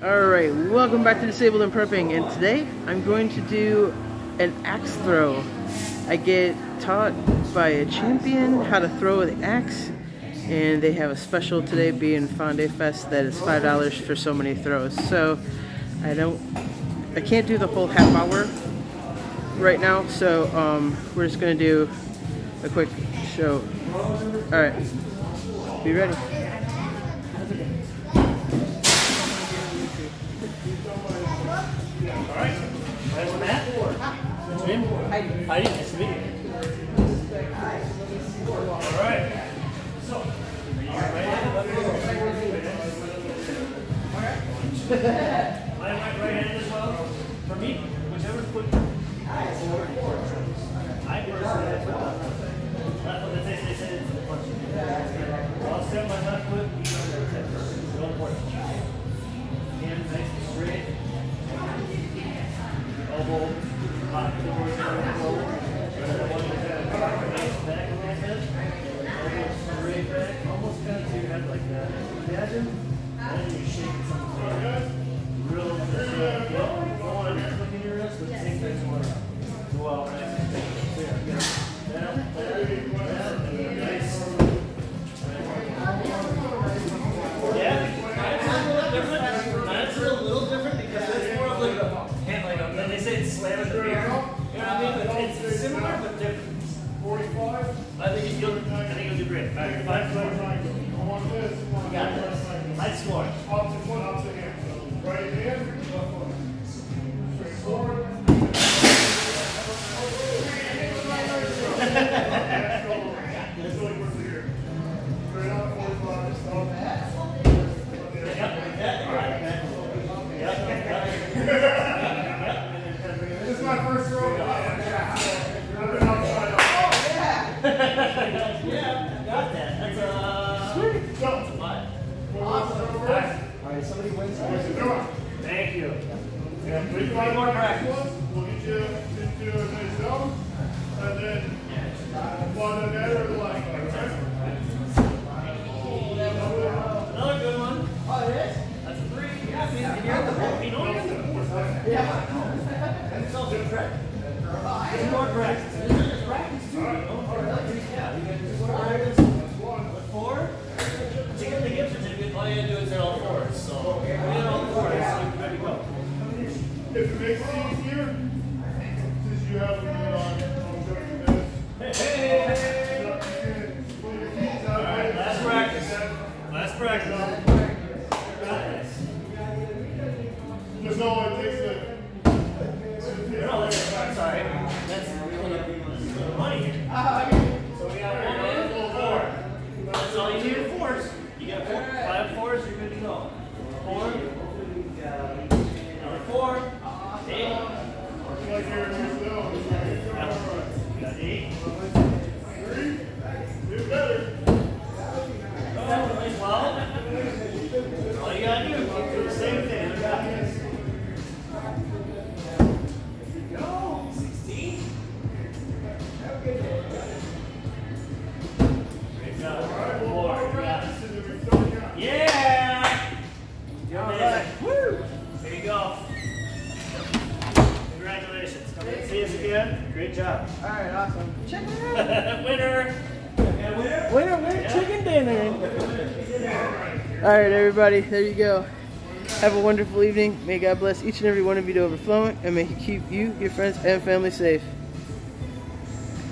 Alright, welcome back to Disabled and Prepping, and today I'm going to do an axe throw. I get taught by a champion how to throw the axe, and they have a special today being Fonde Fest that is $5 for so many throws. So, I don't, I can't do the whole half hour right now, so um, we're just going to do a quick show. Alright, be ready. Jim? Heidi. Heidi, nice to meet you. All right. So, right My right, right hand as well. For me, whichever foot forward. Elbow they say it's slamming the beer. You know what I mean? But it's similar but different. Forty-five. I think you'll. I think you'll do great. All right, five four. You got this. Light score. All right, somebody wins. Thank you. Yeah, three, more. We'll get you into a nice zone, and then or the? Another good one. Oh? That's three. Yeah, ball. Yeah. That's also correct. Two more practice. And then there's practice too, you know? Yeah, you get two more practice. With four, to get the gift certificate, all you gotta do is hit all fours. So, we hit all fours, to go. If it makes it easier, since you have on, on certain minutes, Hey, hey! you can put your feet out. Alright, last practice. Last practice. Got this. Just know Job. Alright, awesome. Check it out. winner! Yeah, winner? Winner, winner, chicken dinner. All right, everybody, there you go. Have a wonderful evening. May God bless each and every one of you to overflowing, and may He keep you, your friends, and family safe.